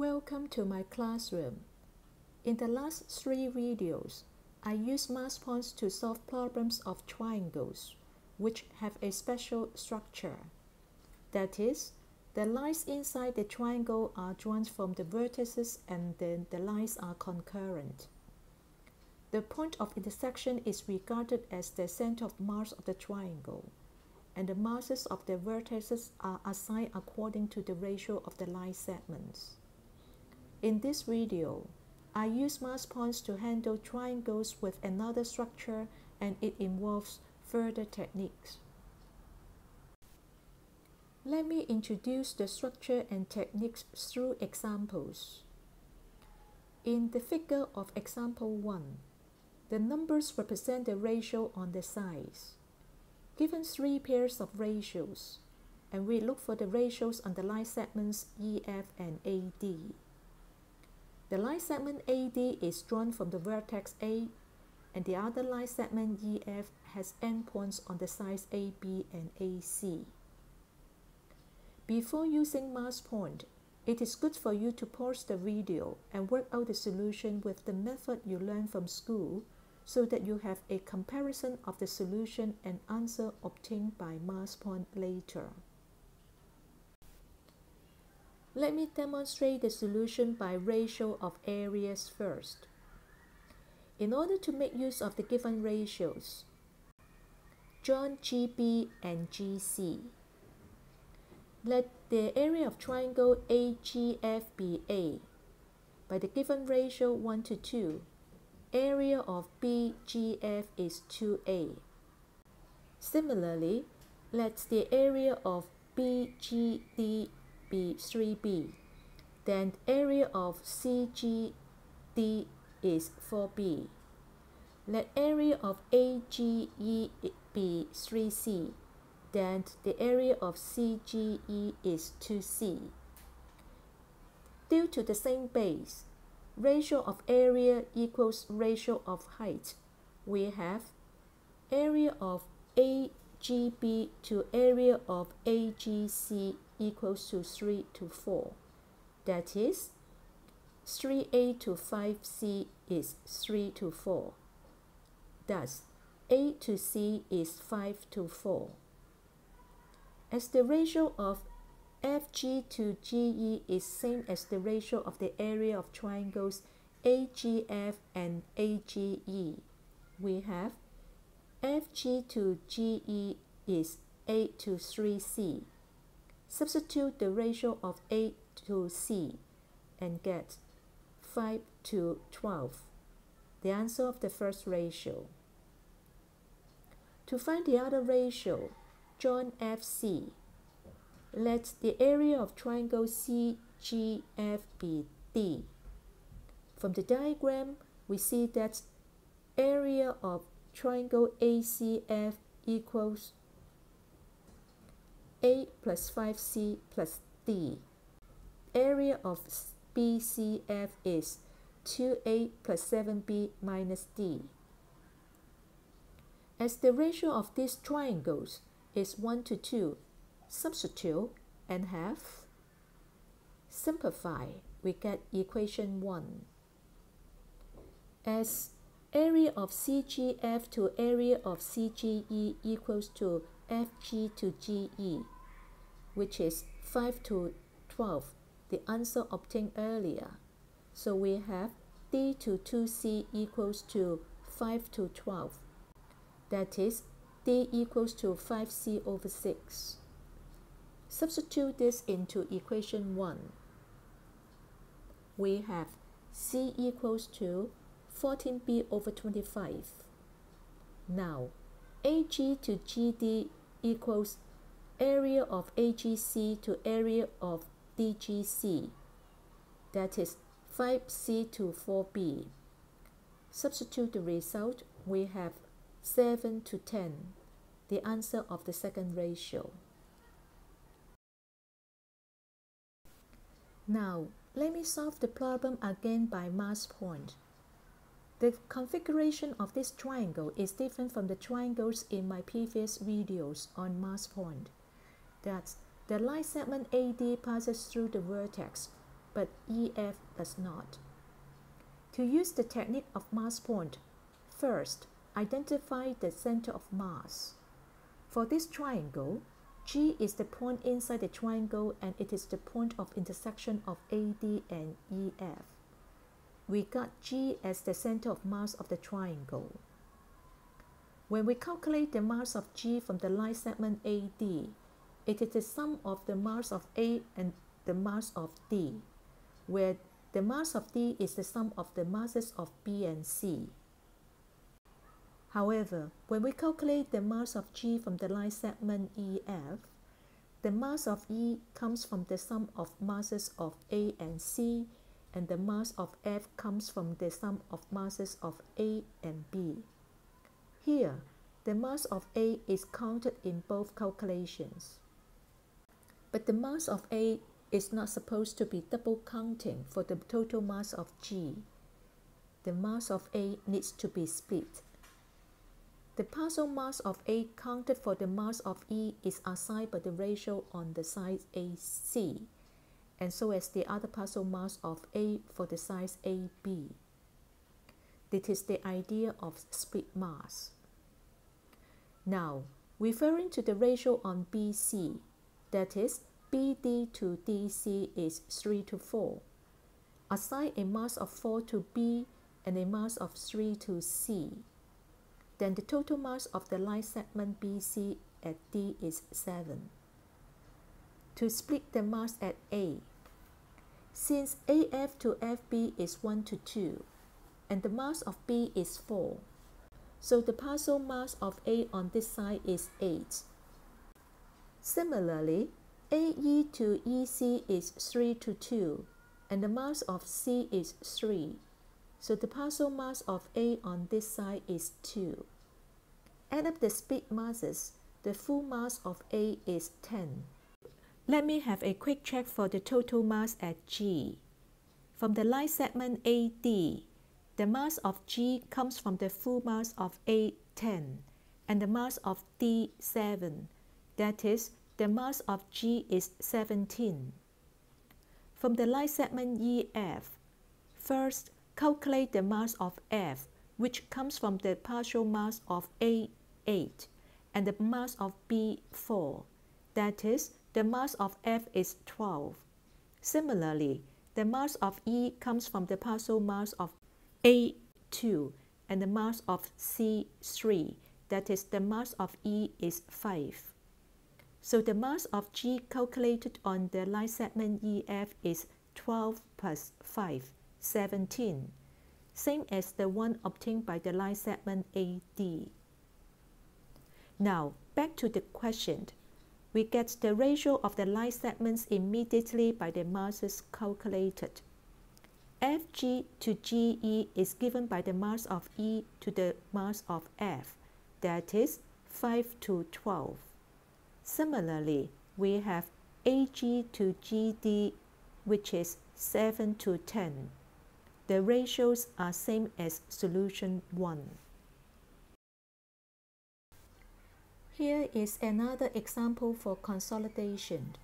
Welcome to my classroom. In the last three videos, I used mass points to solve problems of triangles, which have a special structure. That is, the lines inside the triangle are drawn from the vertices and then the lines are concurrent. The point of intersection is regarded as the center of mass of the triangle, and the masses of the vertices are assigned according to the ratio of the line segments. In this video, I use mass points to handle triangles with another structure and it involves further techniques. Let me introduce the structure and techniques through examples. In the figure of example 1, the numbers represent the ratio on the sides. Given three pairs of ratios, and we look for the ratios on the line segments EF and AD. The line segment AD is drawn from the vertex A and the other line segment EF has endpoints on the sides AB and AC. Before using mass point, it is good for you to pause the video and work out the solution with the method you learned from school so that you have a comparison of the solution and answer obtained by mass point later. Let me demonstrate the solution by ratio of areas first. In order to make use of the given ratios, join GB and GC. Let the area of triangle AGF be A. By the given ratio 1 to 2, area of BGF is 2A. Similarly, let the area of BGD be 3b. Then area of CGD is 4b. Let area of AGE be 3c. Then the area of CGE is 2c. Due to the same base, ratio of area equals ratio of height. We have area of AGB to area of AGC equals to 3 to 4. That is, 3a to 5c is 3 to 4. Thus, a to c is 5 to 4. As the ratio of FG to GE is same as the ratio of the area of triangles AGF and AGE, we have FG to GE is 8 to 3C. Substitute the ratio of A to C and get 5 to 12, the answer of the first ratio. To find the other ratio, join FC. Let the area of triangle CGF be D. From the diagram, we see that area of triangle ACF equals a plus 5C plus D. Area of BCF is 2A plus 7B minus D. As the ratio of these triangles is 1 to 2, substitute and have simplify, we get equation 1. As area of CGF to area of CGE equals to FG to GE, which is 5 to 12, the answer obtained earlier. So we have D to 2C equals to 5 to 12. That is, D equals to 5C over 6. Substitute this into equation 1. We have C equals to 14B over 25. Now, AG to GD equals area of AGC to area of DGC, that is 5C to 4B. Substitute the result, we have 7 to 10, the answer of the second ratio. Now, let me solve the problem again by mass point. The configuration of this triangle is different from the triangles in my previous videos on mass point. That the line segment AD passes through the vertex, but EF does not. To use the technique of mass point, first identify the center of mass. For this triangle, G is the point inside the triangle and it is the point of intersection of AD and EF. We got G as the center of mass of the triangle. When we calculate the mass of G from the line segment AD, it is the sum of the mass of A and the mass of D, where the mass of D is the sum of the masses of B and C. However, when we calculate the mass of G from the line segment EF, the mass of E comes from the sum of masses of A and C, and the mass of F comes from the sum of masses of A and B. Here, the mass of A is counted in both calculations. But the mass of A is not supposed to be double counting for the total mass of G. The mass of A needs to be split. The partial mass of A counted for the mass of E is assigned by the ratio on the side AC, and so as the other partial mass of A for the size AB. This is the idea of split mass. Now, referring to the ratio on BC, that is, BD to DC is 3 to 4. Assign a mass of 4 to B and a mass of 3 to C then the total mass of the line segment BC at D is 7. To split the mass at A, since AF to FB is 1 to 2, and the mass of B is 4, so the partial mass of A on this side is 8. Similarly, AE to EC is 3 to 2, and the mass of C is 3. So the partial mass of A on this side is 2. Add up the split masses. The full mass of A is 10. Let me have a quick check for the total mass at G. From the line segment AD, the mass of G comes from the full mass of A 10 and the mass of D 7. That is, the mass of G is 17. From the line segment EF, first calculate the mass of F, which comes from the partial mass of A 8 and the mass of B 4. That is, the mass of F is 12. Similarly, the mass of E comes from the partial mass of A 2 and the mass of C 3. That is, the mass of E is 5. So the mass of G calculated on the line segment EF is 12 plus 5, 17, same as the one obtained by the line segment AD. Now, back to the question. We get the ratio of the line segments immediately by the masses calculated. Fg to Ge is given by the mass of E to the mass of F, that is 5 to 12. Similarly, we have Ag to Gd, which is 7 to 10. The ratios are same as solution 1. Here is another example for consolidation.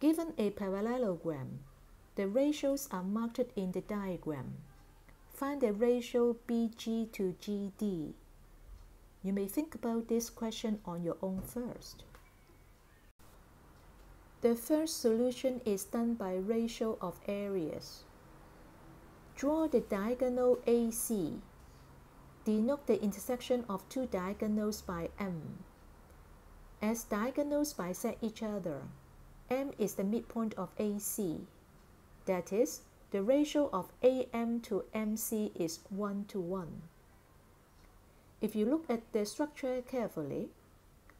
Given a parallelogram, the ratios are marked in the diagram. Find the ratio BG to GD. You may think about this question on your own first. The first solution is done by ratio of areas. Draw the diagonal AC Denote the intersection of two diagonals by M. As diagonals bisect each other, M is the midpoint of AC. That is, the ratio of AM to MC is 1 to 1. If you look at the structure carefully,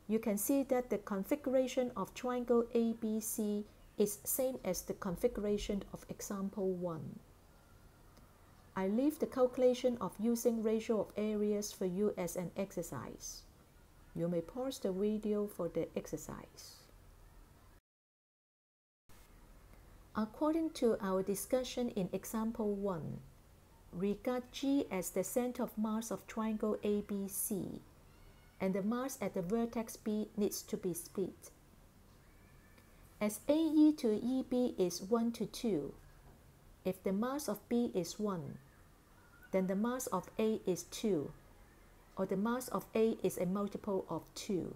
you can see that the configuration of triangle ABC is same as the configuration of example 1. I leave the calculation of using ratio of areas for you as an exercise. You may pause the video for the exercise. According to our discussion in example 1, regard G as the center of mass of triangle ABC, and the mass at the vertex B needs to be split. As AE to EB is 1 to 2, if the mass of B is 1, then the mass of A is 2, or the mass of A is a multiple of 2.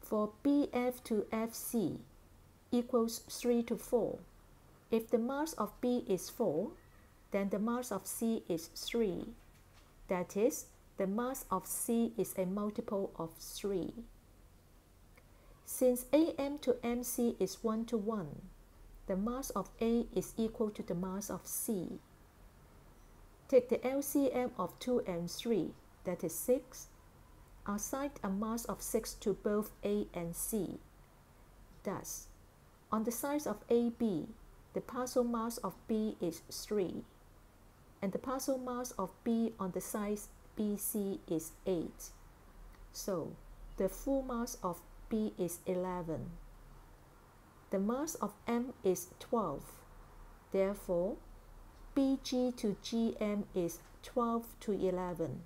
For BF to FC equals 3 to 4, if the mass of B is 4, then the mass of C is 3. That is, the mass of C is a multiple of 3. Since AM to MC is 1 to 1, the mass of A is equal to the mass of C. Take the LCM of 2 and 3, that is 6. Assign a mass of 6 to both A and C. Thus, on the sides of AB, the partial mass of B is 3, and the partial mass of B on the sides BC is 8. So the full mass of B is 11. The mass of M is 12. Therefore, BG to GM is 12 to 11.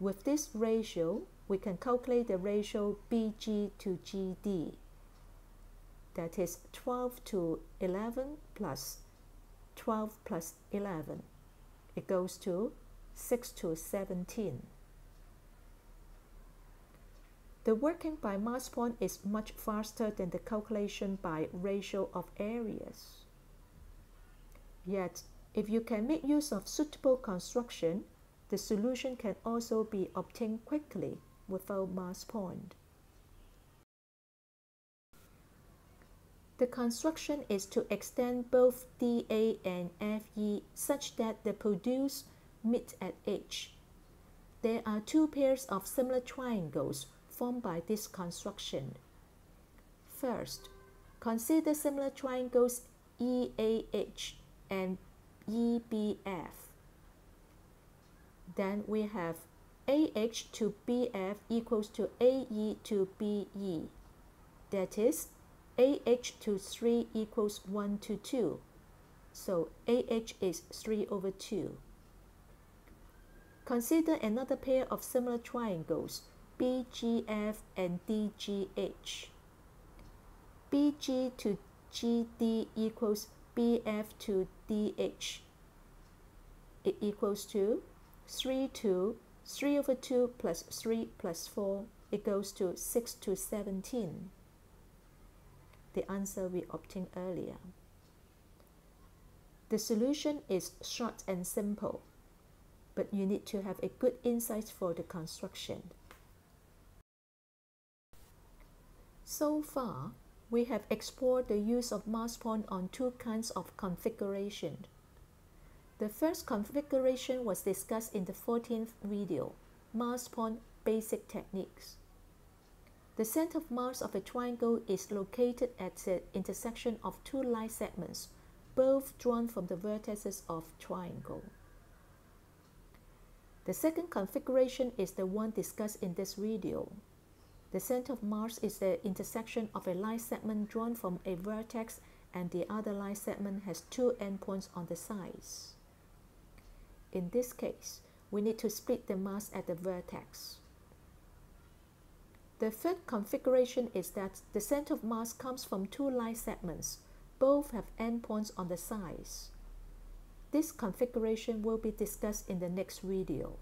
With this ratio, we can calculate the ratio BG to GD. That is 12 to 11 plus 12 plus 11. It goes to 6 to 17. The working by mass point is much faster than the calculation by ratio of areas. Yet, if you can make use of suitable construction, the solution can also be obtained quickly without mass point. The construction is to extend both DA and FE such that the produced meet at H. There are two pairs of similar triangles formed by this construction. First, consider similar triangles EAH and EBF. Then we have AH to BF equals to AE to BE. That is, AH to 3 equals 1 to 2. So AH is 3 over 2. Consider another pair of similar triangles, BGF and DGH. BG to GD equals BF to DH. It equals to 3 to 3 over 2 plus 3 plus 4. It goes to 6 to 17. The answer we obtained earlier. The solution is short and simple but you need to have a good insight for the construction. So far, we have explored the use of mass point on two kinds of configuration. The first configuration was discussed in the 14th video, mass point basic techniques. The center of mass of a triangle is located at the intersection of two line segments, both drawn from the vertices of triangle. The second configuration is the one discussed in this video. The center of mass is the intersection of a line segment drawn from a vertex and the other line segment has two endpoints on the sides. In this case, we need to split the mass at the vertex. The third configuration is that the center of mass comes from two line segments. Both have endpoints on the sides. This configuration will be discussed in the next video.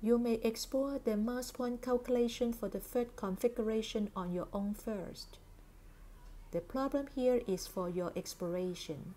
You may explore the mass point calculation for the third configuration on your own first. The problem here is for your exploration.